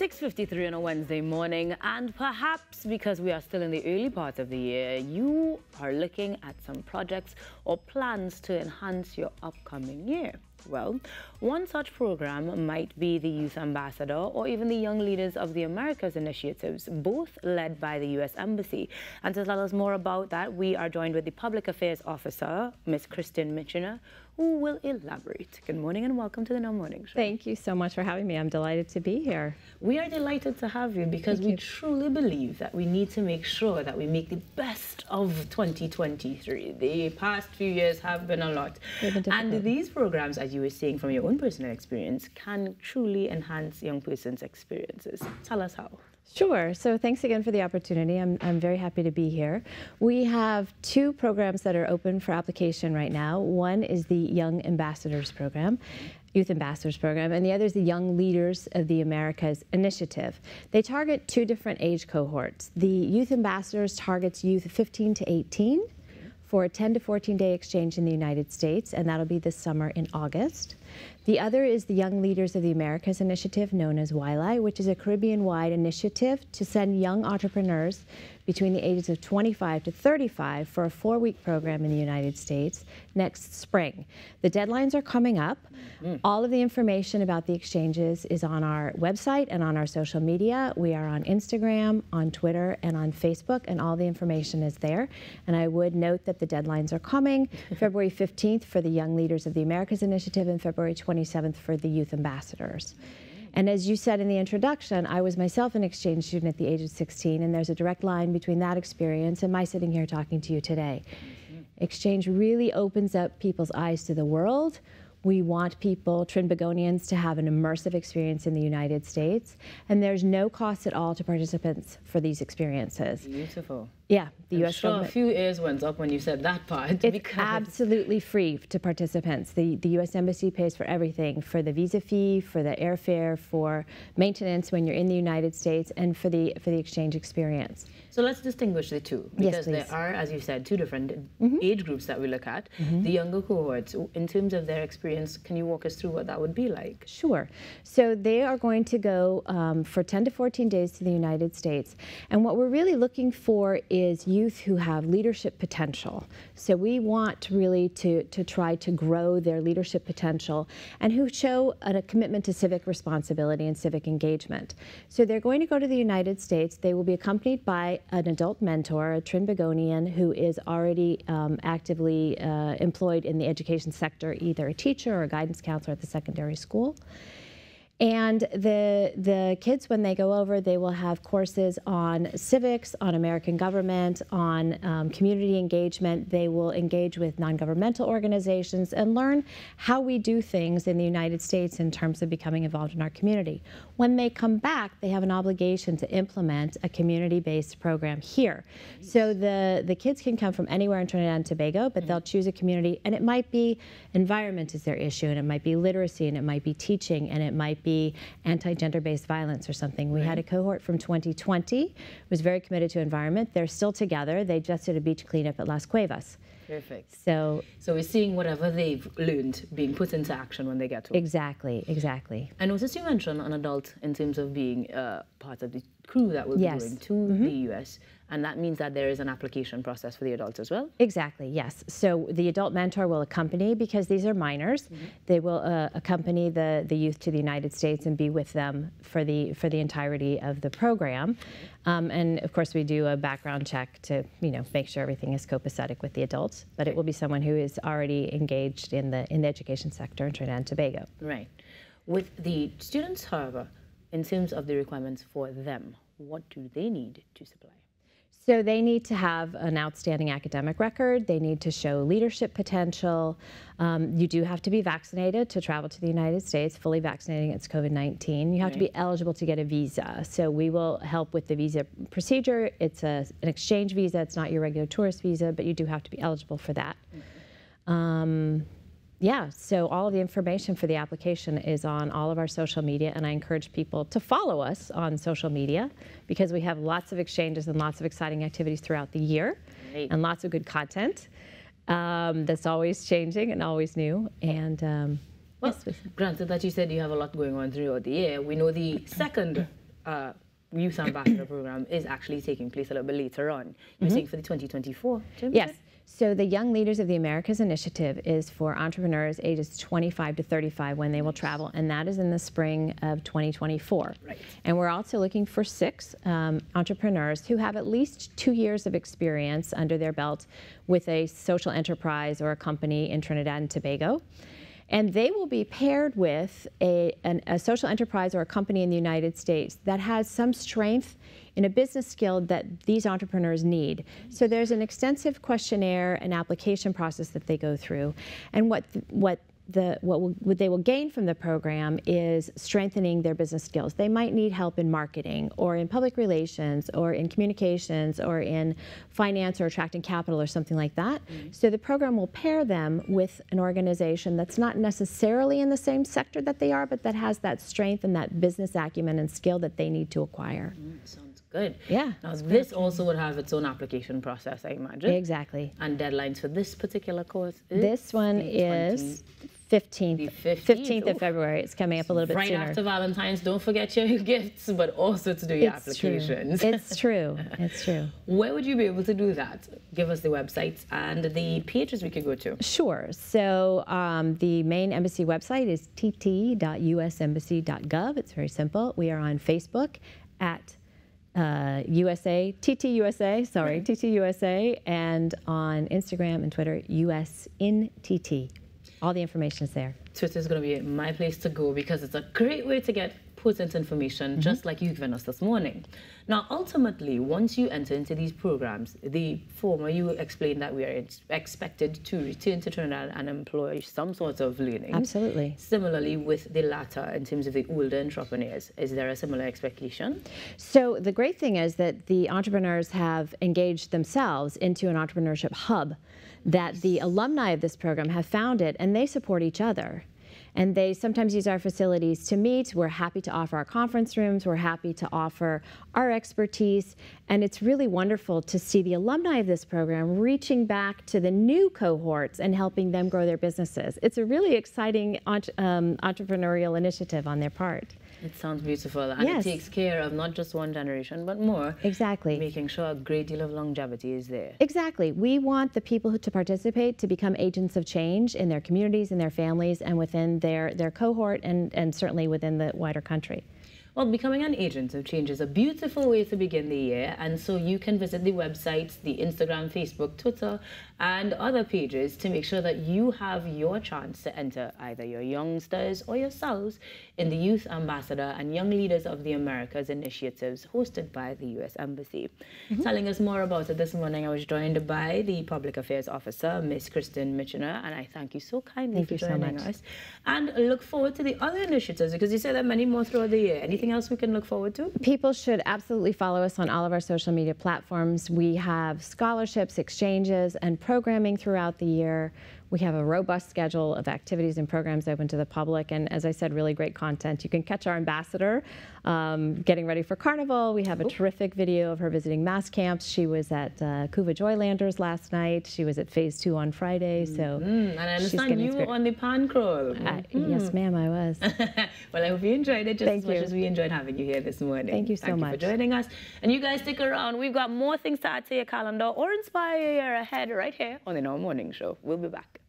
6.53 on a Wednesday morning, and perhaps because we are still in the early part of the year, you are looking at some projects or plans to enhance your upcoming year. Well, one such program might be the Youth Ambassador or even the Young Leaders of the Americas initiatives, both led by the U.S. Embassy. And to tell us more about that, we are joined with the Public Affairs Officer, Ms. Kristen Michener, who will elaborate. Good morning and welcome to the Now Morning Show. Thank you so much for having me. I'm delighted to be here. We are delighted to have you because Thank we you. truly believe that we need to make sure that we make the best of 2023. The past few years have been a lot. And these programs, as you were saying from your own personal experience, can truly enhance young person's experiences. Tell us how. Sure. So thanks again for the opportunity. I'm, I'm very happy to be here. We have two programs that are open for application right now. One is the Young Ambassadors Program, Youth Ambassadors Program, and the other is the Young Leaders of the Americas Initiative. They target two different age cohorts. The Youth Ambassadors targets youth 15 to 18 for a 10 to 14 day exchange in the United States, and that'll be this summer in August. The other is the Young Leaders of the Americas initiative, known as YLI, which is a Caribbean wide initiative to send young entrepreneurs between the ages of 25 to 35 for a four week program in the United States next spring. The deadlines are coming up. Mm. All of the information about the exchanges is on our website and on our social media. We are on Instagram, on Twitter, and on Facebook, and all the information is there. And I would note that the deadlines are coming February 15th for the Young Leaders of the Americas initiative and February 27th for the Youth Ambassadors. And as you said in the introduction, I was myself an exchange student at the age of 16, and there's a direct line between that experience and my sitting here talking to you today. Exchange really opens up people's eyes to the world. We want people, Trinbagonians, to have an immersive experience in the United States, and there's no cost at all to participants for these experiences. Beautiful. Yeah, the I'm U.S. Sure government. a few ears went up when you said that part. It's absolutely free to participants. The, the U.S. Embassy pays for everything, for the visa fee, for the airfare, for maintenance when you're in the United States, and for the, for the exchange experience. So let's distinguish the two because yes, there are, as you said, two different mm -hmm. age groups that we look at. Mm -hmm. The younger cohorts, in terms of their experience, can you walk us through what that would be like? Sure. So they are going to go um, for 10 to 14 days to the United States, and what we're really looking for is is youth who have leadership potential. So we want really to, to try to grow their leadership potential and who show a, a commitment to civic responsibility and civic engagement. So they're going to go to the United States. They will be accompanied by an adult mentor, a Trinbagonian who is already um, actively uh, employed in the education sector, either a teacher or a guidance counselor at the secondary school. And the, the kids, when they go over, they will have courses on civics, on American government, on um, community engagement. They will engage with non-governmental organizations and learn how we do things in the United States in terms of becoming involved in our community. When they come back, they have an obligation to implement a community-based program here. So the, the kids can come from anywhere in Trinidad and Tobago, but they'll choose a community, and it might be environment is their issue, and it might be literacy, and it might be teaching, and it might be be anti-gender-based violence or something. We right. had a cohort from 2020, was very committed to environment. They're still together. They just did a beach cleanup at Las Cuevas. Perfect. So, so we're seeing whatever they've learned being put into action when they get home. Exactly, exactly. I noticed you mentioned an adult in terms of being uh, part of the crew that will yes. be going to mm -hmm. the U.S. And that means that there is an application process for the adults as well? Exactly, yes. So the adult mentor will accompany, because these are minors, mm -hmm. they will uh, accompany the, the youth to the United States and be with them for the, for the entirety of the program. Um, and of course we do a background check to you know, make sure everything is copacetic with the adults, but it will be someone who is already engaged in the, in the education sector in Trinidad and Tobago. Right. With the students, however, in terms of the requirements for them, what do they need to supply? So they need to have an outstanding academic record. They need to show leadership potential. Um, you do have to be vaccinated to travel to the United States, fully vaccinated against COVID-19. You have right. to be eligible to get a visa. So we will help with the visa procedure. It's a, an exchange visa. It's not your regular tourist visa, but you do have to be eligible for that. Mm -hmm. um, yeah, so all of the information for the application is on all of our social media, and I encourage people to follow us on social media because we have lots of exchanges and lots of exciting activities throughout the year Great. and lots of good content um, that's always changing and always new. And um, well, yes, granted that you said you have a lot going on throughout the year, we know the second uh, youth ambassador program is actually taking place a little bit later on. You're mm -hmm. saying for the 2024 term? Yes. So the Young Leaders of the Americas initiative is for entrepreneurs ages 25 to 35 when they will travel, and that is in the spring of 2024. Right. And we're also looking for six um, entrepreneurs who have at least two years of experience under their belt with a social enterprise or a company in Trinidad and Tobago and they will be paired with a, an, a, social enterprise or a company in the United States that has some strength in a business skill that these entrepreneurs need. So there's an extensive questionnaire and application process that they go through, and what what the, what, will, what, they will gain from the program is strengthening their business skills. They might need help in marketing or in public relations or in communications or in finance or attracting capital or something like that. Mm -hmm. So the program will pair them with an organization that's not necessarily in the same sector that they are, but that has that strength and that business acumen and skill that they need to acquire. Mm -hmm. Sounds good. Yeah. Now this also would have its own application process, I imagine. Exactly. And deadlines for this particular course This one is 15th, 15th, 15th of February. It's coming up a little bit right sooner. Right after Valentine's, don't forget your gifts, but also to do your it's applications. True. It's true. It's true. Where would you be able to do that? Give us the websites and the pages we could go to. Sure. So um, the main embassy website is tt.usembassy.gov. It's very simple. We are on Facebook at uh, USA, TTUSA, sorry, TTUSA, and on Instagram and Twitter, US in TT. All the information is there. Twitter is going to be my place to go because it's a great way to get potent information, mm -hmm. just like you've given us this morning. Now, ultimately, once you enter into these programs, the former, you explained that we are expected to return to Trinidad and employ some sort of learning. Absolutely. Similarly, with the latter, in terms of the older entrepreneurs, is there a similar expectation? So the great thing is that the entrepreneurs have engaged themselves into an entrepreneurship hub that the alumni of this program have founded, and they support each other. And they sometimes use our facilities to meet. We're happy to offer our conference rooms. We're happy to offer our expertise. And it's really wonderful to see the alumni of this program reaching back to the new cohorts and helping them grow their businesses. It's a really exciting um, entrepreneurial initiative on their part. It sounds beautiful. And yes. it takes care of not just one generation, but more. Exactly. Making sure a great deal of longevity is there. Exactly. We want the people who, to participate to become agents of change in their communities, in their families, and within their, their cohort, and, and certainly within the wider country. Well, becoming an agent of change is a beautiful way to begin the year, and so you can visit the websites, the Instagram, Facebook, Twitter, and other pages to make sure that you have your chance to enter either your youngsters or yourselves in the Youth Ambassador and Young Leaders of the Americas initiatives hosted by the U.S. Embassy. Mm -hmm. Telling us more about it this morning, I was joined by the Public Affairs Officer, Miss Kristen Michener, and I thank you so kindly thank for joining so us. And look forward to the other initiatives because you said there are many more throughout the year. Anything else we can look forward to? People should absolutely follow us on all of our social media platforms. We have scholarships, exchanges, and programming throughout the year. We have a robust schedule of activities and programs open to the public, and as I said, really great content. You can catch our ambassador um, getting ready for Carnival. We have a terrific video of her visiting mass camps. She was at uh, Couva Joylanders last night. She was at Phase 2 on Friday, so mm, And I understand you were on the pan crawl. Uh, mm. Yes, ma'am, I was. well, I hope you enjoyed it just Thank as much you. as we enjoyed having you here this morning. Thank you so Thank much. You for joining us. And you guys stick around. We've got more things to add to your calendar or inspire your year ahead right here on the Now Morning Show. We'll be back.